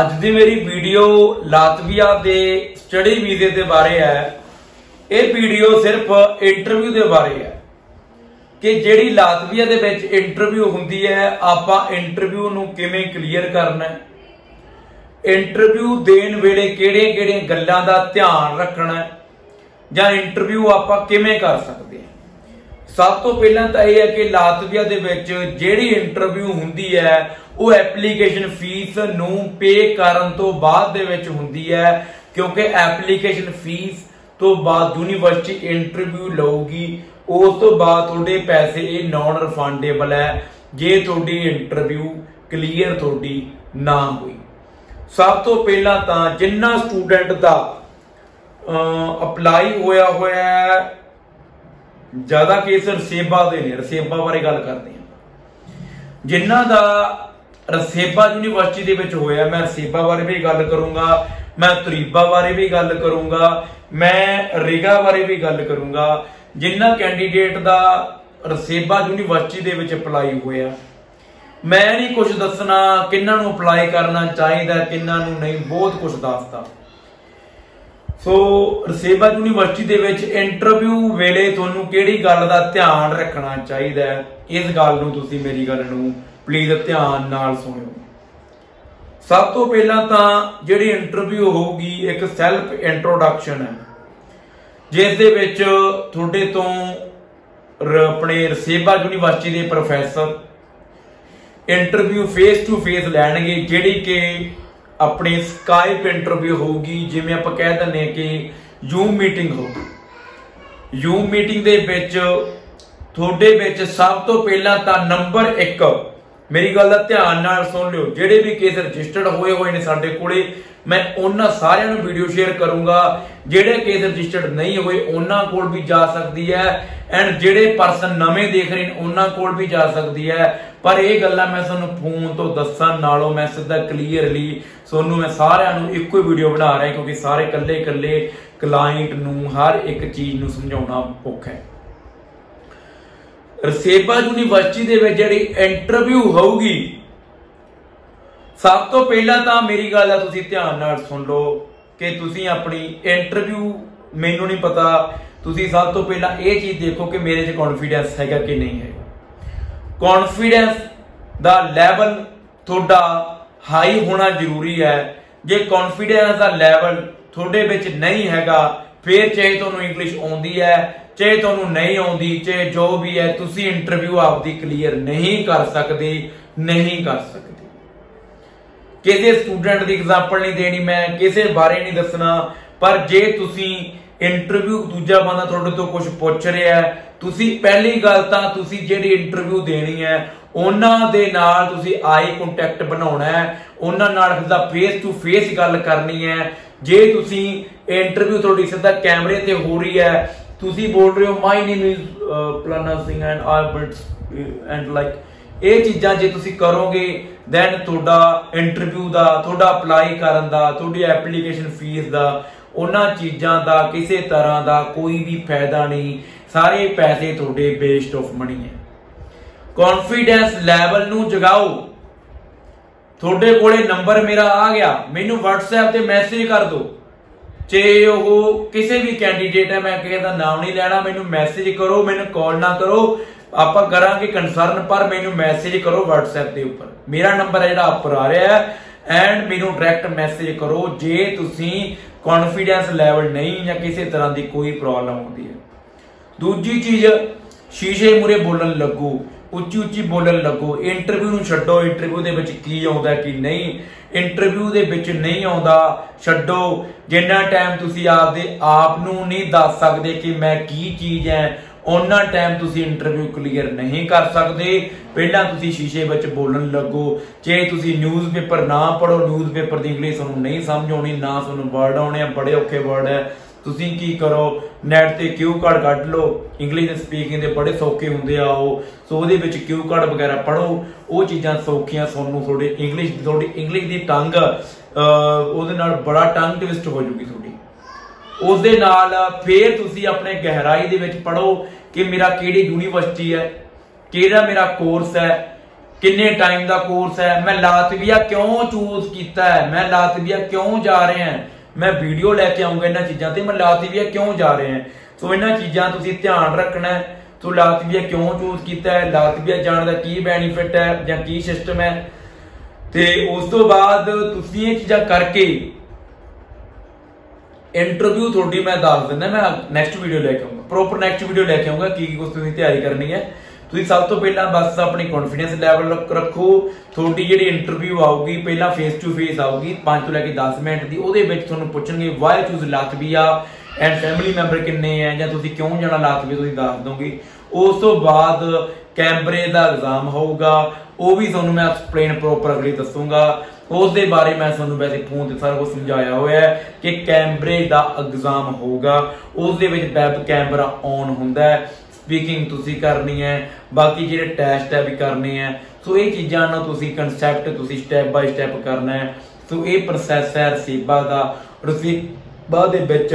ਅੱਜ ਦੀ ਮੇਰੀ video Latvia ਦੇ ਸਟੱਡੀ ਵੀਜ਼ੇ ਦੇ ਬਾਰੇ ਹੈ। ਇਹ ਵੀਡੀਓ ਸਿਰਫ ਇੰਟਰਵਿਊ ਦੇ ਬਾਰੇ ਹੈ। ਕਿ ਜਿਹੜੀ ਲਾਤਵੀਆ ਦੇ ਵਿੱਚ ਇੰਟਰਵਿਊ ਹੁੰਦੀ ਹੈ, ਆਪਾਂ ਇੰਟਰਵਿਊ ਨੂੰ ਕਿਵੇਂ ਕਲੀਅਰ ਕਰਨਾ ਹੈ? ਇੰਟਰਵਿਊ ਦੇਣ ਵੇਲੇ ਕਿਹੜੇ-ਕਿਹੜੇ ਗੱਲਾਂ ਦਾ ਧਿਆਨ ਰੱਖਣਾ ਹੈ? ਜਾਂ ਇੰਟਰਵਿਊ ਆਪਾਂ ਕਿਵੇਂ ਕਰ ਸਕਦੇ ਹਾਂ? ਸਭ ਤੋਂ ਪਹਿਲਾਂ ਤਾਂ ਇਹ ਹੈ ਕਿ ਲਾਤਵੀਆ ਦੇ ਵਿੱਚ ਜਿਹੜੀ ਇੰਟਰਵਿਊ ਹੁੰਦੀ ਹੈ, ਉਹ ਐਪਲੀਕੇਸ਼ਨ ਫੀਸ ਨੂੰ ਪੇ ਕਰਨ ਤੋਂ ਬਾਅਦ ਦੇ ਵਿੱਚ ਹੁੰਦੀ ਹੈ, ਕਿਉਂਕਿ ਐਪਲੀਕੇਸ਼ਨ ਫੀਸ ਤੋਂ ਬਾਅਦ ਯੂਨੀਵਰਸਿਟੀ ਇੰਟਰਵਿਊ ਲਊਗੀ ਉਸ ਤੋਂ ਬਾਅਦ ਤੁਹਾਡੇ ਪੈਸੇ ਇਹ ਨਾਨ ਰਿਫੰਡੇਬਲ ਹੈ, ਜੇ ਤੁਹਾਡੀ ਇੰਟਰਵਿਊ ਕਲੀਅਰ ਤੁਹਾਡੀ ਨਾ ਹੋਈ। ਸਭ ਤੋਂ ਪਹਿਲਾਂ ਤਾਂ ਜਿੰਨਾ ਸਟੂਡੈਂਟ ਦਾ ਅਪਲਾਈ ਹੋਇਆ ਹੋਇਆ ਜ਼ਿਆਦਾ ਕੇਸ ਰਸੇਬਾ ਦੇ ਨੇ, ਰਸੇਬਾ ਬਾਰੇ ਗੱਲ ਕਰਦੇ ਹਾਂ। ਜਿਨ੍ਹਾਂ ਦਾ ਰਸੇਬਾ ਯੂਨੀਵਰਸਿਟੀ ਦੇ ਵਿੱਚ ਹੋਇਆ, ਮੈਂ ਰਸੇਬਾ ਬਾਰੇ ਵੀ ਗੱਲ ਕਰੂੰਗਾ, ਮੈਂ ਤਰੀਬਾ ਬਾਰੇ ਵੀ ਗੱਲ ਕਰੂੰਗਾ, ਮੈਂ ਰਿਗਾ ਬਾਰੇ ਵੀ ਗੱਲ ਕਰੂੰਗਾ, ਜਿਨ੍ਹਾਂ ਕੈਂਡੀਡੇਟ ਦਾ ਰਸੇਬਾ ਯੂਨੀਵਰਸਿਟੀ ਦੇ ਵਿੱਚ ਅਪਲਾਈ ਹੋਇਆ। ਮੈਂ ਨਹੀਂ ਕੁਝ ਦੱਸਣਾ ਕਿੰਨਾਂ ਨੂੰ ਅਪਲਾਈ ਕਰਨਾ ਚਾਹੀਦਾ, ਕਿੰਨਾਂ ਨੂੰ ਨਹੀਂ, ਬਹੁਤ ਕੁਝ ਦੱਸਦਾ ਸੋ ਰਸੇਬਾ ਯੂਨੀਵਰਸਿਟੀ ਦੇ ਵਿੱਚ ਇੰਟਰਵਿਊ ਵੇਲੇ ਤੁਹਾਨੂੰ ਕਿਹੜੀ ਗੱਲ ਦਾ ਧਿਆਨ ਰੱਖਣਾ ਚਾਹੀਦਾ ਹੈ? ਇਸ ਗੱਲ ਨੂੰ ਤੁਸੀਂ ਮੇਰੀ ਗੱਲ ਨੂੰ ਪਲੀਜ਼ ਧਿਆਨ ਨਾਲ ਸੁਣਿਓ। ਸਭ ਤੋਂ ਪਹਿਲਾਂ ਤਾਂ ਜਿਹੜੀ ਇੰਟਰਵਿਊ ਹੋਊਗੀ ਇੱਕ ਸੈਲਫ ਇੰਟਰੋਡਕਸ਼ਨ ਹੈ। ਜਿਸ ਦੇ ਵਿੱਚ ਤੁਹਾਡੇ ਤੋਂ ਆਪਣੇ ਰਸੇਬਾ ਯੂਨੀਵਰਸਿਟੀ ਦੇ professor interview face to face ਲੈਣਗੇ, ਜਿਹੜੀ ਕਿ ਆਪਣੀ ਸਕਾਈਪ ਇੰਟਰਵਿਊ ਹੋਊਗੀ, ਜਿਵੇਂ ਆਪਾਂ ਕਹਿ ਦਿੰਦੇ ਆ ਕਿ ਯੂਮ ਮੀਟਿੰਗ ਹੋਊਗੀ ਯੂਮ ਮੀਟਿੰਗ ਦੇ ਵਿੱਚ, ਤੁਹਾਡੇ ਵਿੱਚ ਸਭ ਤੋਂ ਪਹਿਲਾਂ ਤਾਂ ਨੰਬਰ 1 ਮੇਰੀ ਗੱਲ ਦਾ ਧਿਆਨ ਨਾਲ ਸੁਣ ਲਿਓ। ਜਿਹੜੇ ਵੀ ਕੇਸ ਰਜਿਸਟਰਡ ਹੋਏ ਹੋਏ ਨੇ ਸਾਡੇ ਕੋਲੇ, ਮੈਂ ਉਹਨਾਂ ਸਾਰਿਆਂ ਨੂੰ ਵੀਡੀਓ ਸ਼ੇਅਰ ਕਰੂੰਗਾ। ਜਿਹੜੇ ਕੇਸ ਰਜਿਸਟਰਡ ਨਹੀਂ ਹੋਏ, ਉਹਨਾਂ ਕੋਲ ਵੀ ਜਾ ਸਕਦੀ ਹੈ। ਐਂਡ ਜਿਹੜੇ ਪਰਸਨ ਨਵੇਂ ਦੇਖ ਰਹੇ ਨੇ, ਉਹਨਾਂ ਕੋਲ ਵੀ ਜਾ ਸਕਦੀ ਹੈ। ਪਰ ਇਹ ਗੱਲਾਂ ਮੈਂ ਤੁਹਾਨੂੰ ਫੋਨ ਤੋਂ ਦੱਸਣ ਨਾਲੋਂ ਮੈਂ ਸਿੱਧਾ ਕਲੀਅਰਲੀ ਤੁਹਾਨੂੰ ਮੈਂ ਸਾਰਿਆਂ ਨੂੰ ਇੱਕੋ ਹੀ ਵੀਡੀਓ ਬਣਾ ਰਿਹਾ, ਕਿਉਂਕਿ ਸਾਰੇ ਇਕੱਲੇ ਇਕੱਲੇ ਕਲਾਇੰਟ ਨੂੰ ਹਰ ਇੱਕ ਚੀਜ਼ ਨੂੰ ਸਮਝਾਉਣਾ ਔਖਾ ਹੈ। ਰਸੇਬਾ ਯੂਨੀਵਰਸਿਟੀ ਦੇ ਵਿੱਚ ਜਿਹੜੀ ਇੰਟਰਵਿਊ ਹੋਊਗੀ, ਸਭ ਤੋਂ ਪਹਿਲਾਂ ਤਾਂ ਮੇਰੀ ਗੱਲ ਆ, ਤੁਸੀਂ ਧਿਆਨ ਨਾਲ ਸੁਣ ਲਓ ਕਿ ਤੁਸੀਂ ਆਪਣੀ ਇੰਟਰਵਿਊ, ਮੈਨੂੰ ਨਹੀਂ ਪਤਾ, ਤੁਸੀਂ ਸਭ ਤੋਂ ਪਹਿਲਾਂ ਇਹ ਚੀਜ਼ ਦੇਖੋ ਕਿ ਮੇਰੇ 'ਚ ਕੌਨਫੀਡੈਂਸ ਹੈਗਾ ਕਿ ਨਹੀਂ ਹੈਗਾ। ਕੌਨਫੀਡੈਂਸ ਦਾ ਲੈਵਲ ਤੁਹਾਡਾ ਹਾਈ ਹੋਣਾ ਜ਼ਰੂਰੀ ਹੈ। ਜੇ ਕੌਨਫੀਡੈਂਸ ਦਾ ਲੈਵਲ ਤੁਹਾਡੇ ਵਿੱਚ ਨਹੀਂ ਹੈਗਾ, ਫੇਰ ਚਾਹੇ ਤੁਹਾਨੂੰ ਇੰਗਲਿਸ਼ ਆਉਂਦੀ ਹੈ ਚਾਹੇ ਤੁਹਾਨੂੰ ਨਹੀਂ ਆਉਂਦੀ ਚਾਹੇ ਜੋ ਵੀ ਹੈ, ਤੁਸੀਂ ਇੰਟਰਵਿਊ ਆਪਦੀ ਕਲੀਅਰ ਨਹੀਂ ਕਰ ਸਕਦੇ, ਨਹੀਂ ਕਰ ਸਕਦੇ। ਕਿਸੇ ਸਟੂਡੈਂਟ ਦੀ ਐਗਜ਼ਾਮਪਲ ਨਹੀਂ ਦੇਣੀ ਮੈਂ, ਕਿਸੇ ਬਾਰੇ ਨਹੀਂ ਦੱਸਣਾ, ਪਰ ਜੇ ਤੁਸੀਂ ਇੰਟਰਵਿਊ ਦੂਜਾ ਬੰਦਾ ਤੁਹਾਡੇ ਤੋਂ ਕੁਝ ਪੁੱਛ ਰਿਹਾ ਹੈ, ਤੁਸੀਂ ਪਹਿਲੀ ਗੱਲ ਤਾਂ ਤੁਸੀਂ ਜਿਹੜੀ ਇੰਟਰਵਿਊ ਦੇਣੀ ਹੈ, ਉਹਨਾਂ ਦੇ ਨਾਲ ਤੁਸੀਂ ਆਈ ਕੰਟੈਕਟ ਬਣਾਉਣਾ ਹੈ, ਉਹਨਾਂ ਨਾਲ ਸਿੱਧਾ ਫੇਸ ਟੂ ਫੇਸ ਗੱਲ ਕਰਨੀ ਹੈ। ਜੇ ਤੁਸੀਂ ਇੰਟਰਵਿਊ ਤੁਹਾਡੀ ਸਿੱਧਾ ਕੈਮਰੇ ਤੇ ਹੋ ਰਹੀ ਹੈ ਤੁਸੀਂ ਬੋਲ ਰਹੇ ਹੋ ਮਾਈ ਨੇਮ ਇਜ਼ ਪਲਾਨਾ ਸਿੰਘ ਐਂਡ ਆਲਬਰਟਸ ਐਂਡ ਲਾਈਕ ਇਹ ਚੀਜ਼ਾਂ ਜੇ ਤੁਸੀਂ ਕਰੋਗੇ ਦੈਨ ਤੁਹਾਡਾ ਇੰਟਰਵਿਊ ਦਾ, ਤੁਹਾਡਾ ਅਪਲਾਈ ਕਰਨ ਦਾ, ਤੁਹਾਡੀ ਐਪਲੀਕੇਸ਼ਨ ਫੀਸ ਦਾ, ਉਹਨਾਂ ਚੀਜ਼ਾਂ ਦਾ, ਕਿਸੇ ਤਰ੍ਹਾਂ ਦਾ ਕੋਈ ਵੀ ਫਾਇਦਾ ਨਹੀਂ, ਸਾਰੇ ਪੈਸੇ ਤੁਹਾਡੇ ਵੇਸਟ ਆਫ ਮਨੀ ਹੈ। ਕੌਨਫੀਡੈਂਸ ਲੈਵਲ ਨੂੰ ਜਗਾਓ। ਤੁਹਾਡੇ ਕੋਲੇ ਨੰਬਰ ਮੇਰਾ ਆ ਗਿਆ, ਮੈਨੂੰ WhatsApp ਤੇ ਮੈਸੇਜ ਕਰ ਦਿਓ। ਜੇ ਉਹ ਕਿਸੇ ਵੀ ਕੈਂਡੀਡੇਟ ਹੈ, ਮੈਂ ਕਿਸੇ ਦਾ ਨਾਮ ਨਹੀਂ ਲੈਣਾ, ਮੈਨੂੰ ਮੈਸੇਜ ਕਰੋ, ਮੈਨੂੰ ਕਾਲ ਨਾ ਕਰੋ। ਆਪਾਂ ਕਰਾਂਗੇ ਕਨਸਰਨ ਪਰ ਮੈਨੂੰ ਮੈਸੇਜ ਕਰੋ WhatsApp ਦੇ ਉੱਪਰ। ਮੇਰਾ ਨੰਬਰ ਹੈ ਜਿਹੜਾ ਉੱਪਰ ਆ ਰਿਹਾ ਹੈ ਐਂਡ ਮੈਨੂੰ ਡਾਇਰੈਕਟ ਮੈਸੇਜ ਕਰੋ ਜੇ ਤੁਸੀਂ ਕੌਨਫੀਡੈਂਸ ਲੈਵਲ ਨਹੀਂ ਜਾਂ ਕਿਸੇ ਤਰ੍ਹਾਂ ਦੀ ਕੋਈ ਪ੍ਰੋਬਲਮ ਹੁੰਦੀ ਹੈ। ਦੂਜੀ ਚੀਜ਼, ਸ਼ੀਸ਼ੇ ਮੂਰੇ ਬੋਲਣ ਲੱਗੋ। ਉੱਚੀ ਉੱਚੀ ਬੋਲਣ ਲੱਗੋ। ਇੰਟਰਵਿਊ ਨੂੰ ਛੱਡੋ। ਇੰਟਰਵਿਊ ਦੇ ਵਿੱਚ ਕੀ ਆਉਂਦਾ, ਕੀ ਨਹੀਂ? ਇੰਟਰਵਿਊ ਦੇ ਵਿੱਚ ਨਹੀਂ ਆਉਂਦਾ। ਛੱਡੋ। ਜਿੰਨਾ ਟਾਈਮ ਤੁਸੀਂ ਆਪਦੇ ਆਪ ਨੂੰ ਨਹੀਂ ਦੱਸ ਸਕਦੇ ਕਿ ਮੈਂ ਕੀ ਚੀਜ਼ ਹੈ ਉਹਨਾਂ ਟਾਈਮ ਤੁਸੀਂ ਇੰਟਰਵਿਊ ਕਲੀਅਰ ਨਹੀਂ ਕਰ ਸਕਦੇ। ਪਹਿਲਾਂ ਤੁਸੀਂ ਸ਼ੀਸ਼ੇ ਵਿੱਚ ਬੋਲਣ ਲੱਗੋ। ਜੇ ਤੁਸੀਂ ਨਿਊਜ਼ਪੇਪਰ ਨਾ ਪੜੋ ਨਿਊਜ਼ਪੇਪਰ ਦੀ ਇੰਗਲਿਸ਼ ਤੁਹਾਨੂੰ ਨਹੀਂ ਸਮਝ ਆਉਣੀ, ਨਾ ਤੁਹਾਨੂੰ ਵਰਡ ਆਉਣੇ ਆ, ਬੜੇ ਔਖੇ ਵਰਡ ਹੈ ਤੁਸੀਂ ਕੀ ਕਰੋ? ਨੈਟ ਤੇ ਕਿਊ ਕਾਰਡ ਕੱਢ ਲਓ। ਇੰਗਲਿਸ਼ ਸਪੀਕਿੰਗ ਦੇ ਬੜੇ ਸੌਖੇ ਹੁੰਦੇ ਆ ਉਹ। ਸੋ ਉਹਦੇ ਵਿੱਚ ਕਿਊ ਕਾਰਡ ਵਗੈਰਾ ਪੜੋ ਉਹ ਚੀਜ਼ਾਂ ਸੌਖੀਆਂ ਤੁਹਾਨੂੰ ਤੁਹਾਡੇ ਇੰਗਲਿਸ਼ ਤੁਹਾਡੀ ਇੰਗਲਿਸ਼ ਦੀ ਟੰਗ ਉਹਦੇ ਨਾਲ ਬੜਾ ਟੰਗ ਟਵਿਸਟ ਹੋ ਜੂਗੀ ਤੁਹਾਡੀ। ਉਸ ਦੇ ਨਾਲ ਫੇਰ ਤੁਸੀਂ ਆਪਣੇ ਗਹਿਰਾਈ ਦੇ ਵਿੱਚ ਪੜੋ ਕਿ ਮੇਰਾ ਕਿਹੜੀ ਯੂਨੀਵਰਸਿਟੀ ਹੈ, ਕਿਹੜਾ ਮੇਰਾ ਕੋਰਸ ਹੈ, ਕਿੰਨੇ ਟਾਈਮ ਦਾ ਕੋਰਸ ਹੈ, ਮੈਂ ਲਾਤਵੀਆ ਕਿਉਂ ਚੂਜ਼ ਕੀਤਾ ਹੈ, ਮੈਂ ਲਾਤਵੀਆ ਕਿਉਂ ਜਾ ਰਿਹਾ ਹਾਂ ਮੈਂ ਵੀਡੀਓ ਲੈ ਕੇ ਆਉਂਗਾ ਇਹਨਾਂ ਚੀਜ਼ਾਂ ਤੇ। ਮੈਂ ਲਾਤਵੀਆ ਕਿਉਂ ਜਾ ਰਿਹਾ ਹਾਂ ਸੋ ਇਹਨਾਂ ਚੀਜ਼ਾਂ ਤੁਸੀਂ ਧਿਆਨ ਰੱਖਣਾ ਹੈ। ਤੋ ਲਾਤਵੀਆ ਕਿਉਂ ਚੂਜ਼ ਕੀਤਾ ਹੈ? ਲਾਤਵੀਆ ਜਾਣ ਦਾ ਕੀ ਬੈਨੀਫਿਟ ਹੈ ਜਾਂ ਕੀ ਸਿਸਟਮ ਹੈ? ਤੇ ਉਸ ਤੋਂ ਬਾਅਦ ਤੁਸੀਂ ਇਹ ਚੀਜ਼ਾਂ ਕਰਕੇ ਇੰਟਰਵਿਊ ਤੁਹਾਡੀ ਮੈਂ ਦੱਸ ਦਿੰਦਾ, ਮੈਂ ਨੈਕਸਟ ਵੀਡੀਓ ਲੈ ਕੇ ਆਉਂਗਾ। ਪ੍ਰੋਪਰ ਨੈਕਸਟ ਵੀਡੀਓ ਲੈ ਕੇ ਆਉਂਗਾ ਕੀ ਕੀ ਕੁਝ ਤੁਸੀਂ ਤਿਆਰੀ ਕਰਨੀ ਹੈ। ਤੁਸੀਂ ਸਭ ਤੋਂ ਪਹਿਲਾਂ ਬਸ ਆਪਣੀ ਕੌਨਫੀਡੈਂਸ ਲੈਵਲ ਰੱਖੋ ਤੁਹਾਡੀ ਜਿਹੜੀ ਇੰਟਰਵਿਊ ਆਊਗੀ, ਪਹਿਲਾਂ ਫੇਸ ਟੂ ਫੇਸ ਆਊਗੀ 5 ਤੋਂ ਲੈ ਕੇ 10 ਮਿੰਟ ਦੀ। ਉਹਦੇ ਵਿੱਚ ਤੁਹਾਨੂੰ ਪੁੱਛਣਗੇ why choose Latvia and family member ਕਿੰਨੇ ਆ? ਜਾਂ ਤੁਸੀਂ ਕਿਉਂ ਜਾਣਾ ਲਾਤਵੀਆ ਤੁਸੀਂ ਦੱਸ ਦੋਗੇ। ਉਸ ਤੋਂ ਬਾਅਦ ਕੈਂਬਰੇ ਦਾ ਐਗਜ਼ਾਮ ਹੋਊਗਾ। ਉਹ ਵੀ ਤੁਹਾਨੂੰ ਮੈਂ ਐਕਸਪਲੇਨ ਪ੍ਰੋਪਰ ਦੱਸੂਗਾ। ਉਸ ਦੇ ਬਾਰੇ ਮੈਂ ਤੁਹਾਨੂੰ ਵੈਸੇ ਫੋਨ ਤੇ ਸਾਰਾ ਕੁਝ ਸਮਝਾਇਆ ਹੋਇਆ ਹੈ ਕਿ ਕੈਮਰੇ ਦਾ ਐਗਜ਼ਾਮ ਹੋਊਗਾ। ਉਸ ਦੇ ਵਿੱਚ ਵੈਬ ਕੈਮਰਾ ਔਨ ਹੁੰਦਾ ਹੈ। ਸਪੀਕਿੰਗ ਤੁਸੀਂ ਕਰਨੀ ਹੈ, ਬਾਕੀ ਜਿਹੜੇ ਟੈਸਟ ਹੈ ਵੀ ਕਰਨੇ ਹੈ। ਸੋ ਇਹ ਚੀਜ਼ਾਂ ਨਾਲ ਤੁਸੀਂ ਕਨਸੈਪਟ ਤੁਸੀਂ ਸਟੈਪ ਬਾਈ ਸਟੈਪ ਕਰਨਾ ਹੈ। ਸੋ ਇਹ ਪ੍ਰੋਸੈਸ ਹੈ ਰਸੀਬਾ ਦਾ। ਰਸੀਬਾ ਦੇ ਵਿੱਚ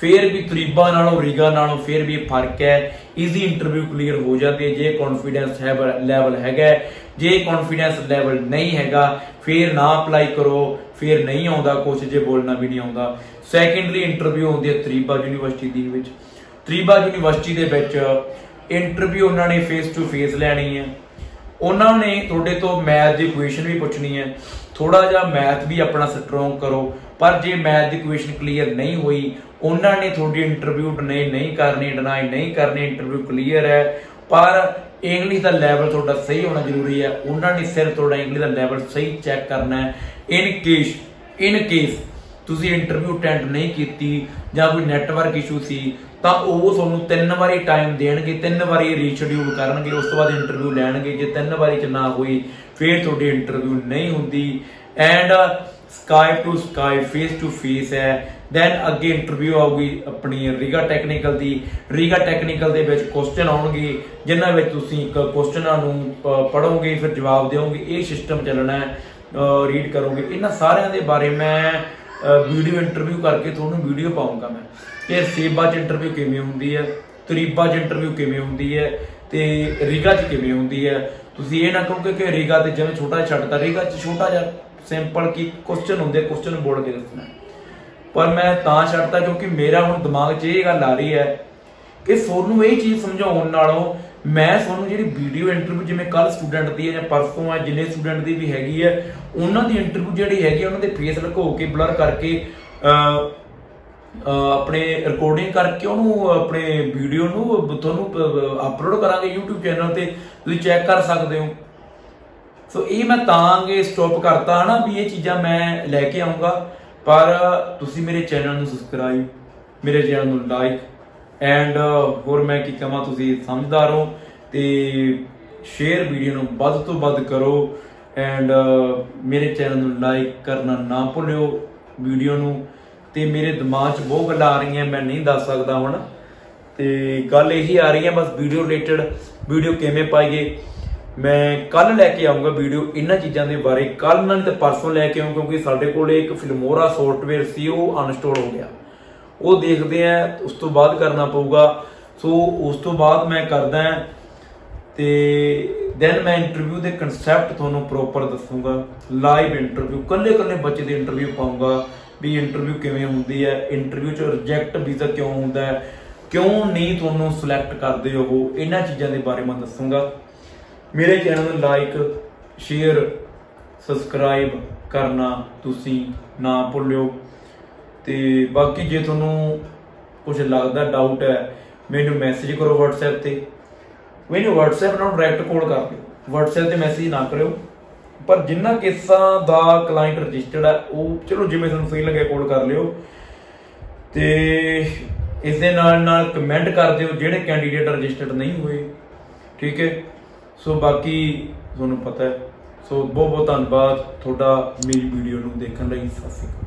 ਫੇਰ ਵੀ ਤਰੀਬਾ ਨਾਲੋਂ, ਰੀਗਾ ਨਾਲੋਂ ਫੇਰ ਵੀ ਫ਼ਰਕ ਹੈ। ਈਜ਼ੀ ਇੰਟਰਵਿਊ ਕਲੀਅਰ ਹੋ ਜਾਂਦੀ ਹੈ। ਜੇ ਕੌਨਫੀਡੈਂਸ ਹੈ ਲੈਵਲ ਹੈਗਾ ਜੇ ਕੌਨਫੀਡੈਂਸ ਲੈਵਲ ਨਹੀਂ ਹੈਗਾ, ਫੇਰ ਨਾ ਅਪਲਾਈ ਕਰੋ। ਫੇਰ ਨਹੀਂ ਆਉਂਦਾ ਕੁਝ ਜੇ ਬੋਲਣਾ ਵੀ ਨਹੀਂ ਆਉਂਦਾ। ਸੈਕੰਡਲੀ ਇੰਟਰਵਿਊ ਹੁੰਦੀ ਹੈ ਤਰੀਬਾ ਯੂਨੀਵਰਸਿਟੀ ਦੀ ਵਿੱਚ। ਤਰੀਬਾ ਯੂਨੀਵਰਸਿਟੀ ਦੇ ਵਿੱਚ ਇੰਟਰਵਿਊ ਉਹਨਾਂ ਨੇ ਫੇਸ ਟੂ ਫੇਸ ਲੈਣੀ ਹੈ। ਉਹਨਾਂ ਨੇ ਤੁਹਾਡੇ ਤੋਂ ਮੈਥ ਦੀ ਇਕੁਏਸ਼ਨ ਵੀ ਪੁੱਛਣੀ ਹੈ। ਥੋੜਾ ਜਿਹਾ ਮੈਥ ਵੀ ਆਪਣਾ ਸਟਰੋਂਗ ਕਰੋ, ਪਰ ਜੇ ਮੈਥ ਦੀ ਇਕੁਏਸ਼ਨ ਕਲੀਅਰ ਨਹੀਂ ਹੋਈ, ਉਹਨਾਂ ਨੇ ਤੁਹਾਡੀ ਇੰਟਰਵਿਊ ਡਿਨਾਈ ਨਹੀਂ ਕਰਨੀ ਡਿਨਾਈ ਨਹੀਂ ਕਰਨੀ ਇੰਟਰਵਿਊ ਕਲੀਅਰ ਹੈ। ਪਰ ਇੰਗਲਿਸ਼ ਦਾ ਲੈਵਲ ਤੁਹਾਡਾ ਸਹੀ ਹੋਣਾ ਜ਼ਰੂਰੀ ਹੈ। ਉਹਨਾਂ ਨੇ ਸਿਰ ਤੁਹਾਡਾ ਇੰਗਲਿਸ਼ ਦਾ ਲੈਵਲ ਸਹੀ ਚੈੱਕ ਕਰਨਾ ਹੈ। ਇਨ ਕੇਸ ਇਨ ਕੇਸ ਤੁਸੀਂ ਇੰਟਰਵਿਊ ਅਟੈਂਡ ਨਹੀਂ ਕੀਤੀ ਜਾਂ ਕੋਈ ਨੈਟਵਰਕ ਇਸ਼ੂ ਸੀ ਤਾਂ ਉਹ ਤੁਹਾਨੂੰ ਤਿੰਨ ਵਾਰੀ ਟਾਈਮ ਦੇਣਗੇ, ਤਿੰਨ ਵਾਰੀ ਰੀਸ਼ਡਿਊਲ ਕਰਨਗੇ, ਉਸ ਤੋਂ ਬਾਅਦ ਇੰਟਰਵਿਊ ਲੈਣਗੇ। ਜੇ ਤਿੰਨ ਵਾਰੀ ਚ ਨਾ ਹੋਈ, ਫਿਰ ਤੁਹਾਡੀ ਇੰਟਰਵਿਊ ਨਹੀਂ ਹੁੰਦੀ। And Skype to Skype face to face ਹੈ। ਦੈਨ ਅੱਗੇ ਇੰਟਰਵਿਊ ਆਊਗੀ ਆਪਣੀ ਰੀਗਾ ਟੈਕਨੀਕਲ ਦੀ। ਰੀਗਾ ਟੈਕਨੀਕਲ ਦੇ ਵਿੱਚ ਕੁਐਸਚਨ ਆਉਣਗੇ, ਜਿਨ੍ਹਾਂ ਵਿੱਚ ਤੁਸੀਂ ਇੱਕ ਕੁਐਸਚਨਾਂ ਨੂੰ ਪੜੋਗੇ ਫਿਰ ਜਵਾਬ ਦਿਓਗੇ। ਇਹ ਸਿਸਟਮ ਚੱਲਣਾ ਹੈ ਰੀਡ ਕਰੋਗੇ। ਇਹਨਾਂ ਸਾਰਿਆਂ ਦੇ ਬਾਰੇ ਮੈਂ ਵੀਡੀਓ ਇੰਟਰਵਿਊ ਕਰਕੇ ਤੁਹਾਨੂੰ ਵੀਡੀਓ ਪਾਉਂਗਾ ਮੈਂ। ਕਿ ਸੇਬਾ ਚ ਇੰਟਰਵਿਊ ਕਿਵੇਂ ਹੁੰਦੀ ਹੈ? ਤਰੀਬਾ ਚ ਇੰਟਰਵਿਊ ਕਿਵੇਂ ਹੁੰਦੀ ਹੈ? ਤੇ ਰੀਗਾ ਚ ਕਿਵੇਂ ਹੁੰਦੀ ਹੈ? ਤੁਸੀਂ ਇਹ ਨਾ ਕਹੋ ਕਿ ਰੀਗਾ ਤੇ ਜਿਵੇਂ ਛੋਟਾ ਛੱਡਦਾ ਰੀਗਾ ਚ ਛੋਟਾ ਜਿਹਾ ਸਿੰਪਲ ਕੀ ਕੁਐਸਚਨ ਹੁੰਦੇ ਕੁਐਸਚਨ ਬੋਲ ਕੇ ਦੱਸਣਾ। ਪਰ ਮੈਂ ਤਾਂ ਛੱਡਤਾ ਕਿਉਂਕਿ ਮੇਰਾ ਹੁਣ ਦਿਮਾਗ 'ਚ ਇਹ ਗੱਲ ਆ ਰਹੀ ਹੈ ਕਿ ਸੋਨੂੰ ਇਹ ਚੀਜ਼ ਸਮਝਾਉਣ ਨਾਲੋਂ ਮੈਂ ਤੁਹਾਨੂੰ ਜਿਹੜੀ ਵੀਡੀਓ ਇੰਟਰਵਿਊ ਜਿਵੇਂ ਕੱਲ ਸਟੂਡੈਂਟ ਦੀ ਹੈ ਜਾਂ ਪਰਸੋਂ ਹੈ ਜਿੰਨੇ ਸਟੂਡੈਂਟ ਦੀ ਵੀ ਹੈਗੀ ਹੈ, ਉਹਨਾਂ ਦੀ ਇੰਟਰਵਿਊ ਜਿਹੜੀ ਹੈਗੀ ਉਹਨਾਂ ਦੇ ਫੇਸ ਲੁਕੋ ਕੇ ਬਲਰ ਕਰਕੇ ਆਪਣੇ ਰਿਕਾਰਡਿੰਗ ਕਰਕੇ ਉਹਨੂੰ, ਆਪਣੇ ਵੀਡੀਓ ਨੂੰ, ਤੁਹਾਨੂੰ ਅਪਲੋਡ ਕਰਾਂਗੇ YouTube ਚੈਨਲ ਤੇ, ਤੁਸੀਂ ਚੈੱਕ ਕਰ ਸਕਦੇ ਹੋ। ਸੋ ਇਹ ਮੈਂ ਤਾਂ ਕਿ ਸਟਾਪ ਕਰਤਾ ਹਨਾ, ਵੀ ਇਹ ਚੀਜ਼ਾਂ ਮੈਂ ਲੈ ਕੇ ਆਉਂਗਾ ਪਰ ਤੁਸੀਂ ਮੇਰੇ ਚੈਨਲ ਨੂੰ ਸਬਸਕ੍ਰਾਈਬ ਮੇਰੇ ਚੈਨਲ ਨੂੰ ਲਾਈਕ ਐਂਡ uh, ਹੋਰ ਮੈਂ ਕੀ ਕਹਾਂ, ਤੁਸੀਂ ਸਮਝਦਾਰ ਹੋ ਤੇ ਸ਼ੇਅਰ ਵੀਡੀਓ ਨੂੰ ਵੱਧ ਤੋਂ ਵੱਧ ਕਰੋ ਐਂਡ uh, ਮੇਰੇ ਚੈਨਲ ਨੂੰ ਲਾਈਕ ਕਰਨਾ ਨਾ ਭੁੱਲਿਓ ਵੀਡੀਓ ਨੂੰ ਤੇ ਮੇਰੇ ਦਿਮਾਗ 'ਚ ਬਹੁਤ ਗੱਲਾਂ ਆ ਰਹੀਆਂ, ਮੈਂ ਨਹੀਂ ਦੱਸ ਸਕਦਾ ਹੁਣ। ਤੇ ਗੱਲ ਇਹੀ ਆ ਰਹੀ ਹੈ, ਬਸ ਵੀਡੀਓ ਰਿਲੇਟਡ ਵੀਡੀਓ ਕਿਵੇਂ ਪਾਈਏ। ਮੈਂ ਕੱਲ ਲੈ ਕੇ ਆਉਂਗਾ ਵੀਡੀਓ ਇਹਨਾਂ ਚੀਜ਼ਾਂ ਦੇ ਬਾਰੇ। ਕੱਲ ਨਾਲ ਤੇ ਪਰਸੋਂ ਲੈ ਕੇ ਆਉਂ ਕਿਉਂਕਿ ਸਾਡੇ ਕੋਲ ਇੱਕ ਫਿਲਮੋਰਾ ਸੌਫਟਵੇਅਰ ਸੀ, ਉਹ ਅਨਸਟਾਲ ਹੋ ਗਿਆ। ਉਹ ਦੇਖਦੇ ਆ, ਉਸ ਤੋਂ ਬਾਅਦ ਕਰਨਾ ਪਊਗਾ। ਸੋ, ਉਸ ਤੋਂ ਬਾਅਦ ਮੈਂ ਕਰਦਾ ਤੇ ਦੈਨ ਮੈਂ ਇੰਟਰਵਿਊ ਦੇ ਕਨਸੈਪਟ ਤੁਹਾਨੂੰ ਪ੍ਰੋਪਰ ਦੱਸੂਗਾ। ਲਾਈਵ ਇੰਟਰਵਿਊ ਕੱਲੇ ਕੱਲੇ ਬੱਚੇ ਦੇ ਇੰਟਰਵਿਊ ਪਾਉਂਗਾ ਵੀ ਇੰਟਰਵਿਊ ਕਿਵੇਂ ਹੁੰਦੀ ਹੈ ਇੰਟਰਵਿਊ ਚ ਰਿਜੈਕਟ ਵੀਜ਼ਾ ਕਿਉਂ ਹੁੰਦਾ ਹੈ, ਕਿਉਂ ਨਹੀਂ ਤੁਹਾਨੂੰ ਸਿਲੈਕਟ ਕਰਦੇ ਉਹ, ਇਹਨਾਂ ਚੀਜ਼ਾਂ ਦੇ ਬਾਰੇ ਮੈਂ ਦੱਸੂਗਾ। ਮੇਰੇ ਚੈਨਲ ਨੂੰ ਲਾਈਕ ਸ਼ੇਅਰ ਸਬਸਕ੍ਰਾਈਬ ਕਰਨਾ ਤੁਸੀਂ ਨਾ ਭੁੱਲਿਓ। ਤੇ ਬਾਕੀ ਜੇ ਤੁਹਾਨੂੰ ਕੁਝ ਲੱਗਦਾ ਡਾਊਟ ਹੈ, ਮੈਨੂੰ ਮੈਸੇਜ ਕਰੋ WhatsApp ਤੇ। ਮੈਨੂੰ WhatsApp ਨਾਲ ਡਾਇਰੈਕਟ ਕਾਲ ਕਰ ਦਿਓ। WhatsApp ਤੇ ਮੈਸੇਜ ਨਾ ਕਰਿਓ। ਪਰ ਜਿੰਨਾ ਕੇਸਾਂ ਦਾ ਕਲਾਇੰਟ ਰਜਿਸਟਰਡ ਹੈ, ਉਹ ਚਲੋ ਜਿਵੇਂ ਤੁਹਾਨੂੰ ਸਹੀ ਲੱਗੇ ਕਾਲ ਕਰ ਲਿਓ। ਤੇ ਇਸ ਦੇ ਨਾਲ ਨਾਲ ਕਮੈਂਟ ਕਰ ਦਿਓ, ਜਿਹੜੇ ਕੈਂਡੀਡੇਟ ਰਜਿਸਟਰਡ ਨਹੀਂ ਹੋਏ। ਠੀਕ ਹੈ? ਸੋ ਬਾਕੀ ਤੁਹਾਨੂੰ ਪਤਾ ਹੈ। ਸੋ ਬਹੁਤ ਬਹੁਤ ਧੰਨਵਾਦ ਤੁਹਾਡਾ ਮੇਰੀ ਵੀਡੀਓ ਨੂੰ ਦੇਖਣ ਲਈ। ਸਤਿ ਸ਼੍ਰੀ ਅਕਾਲ।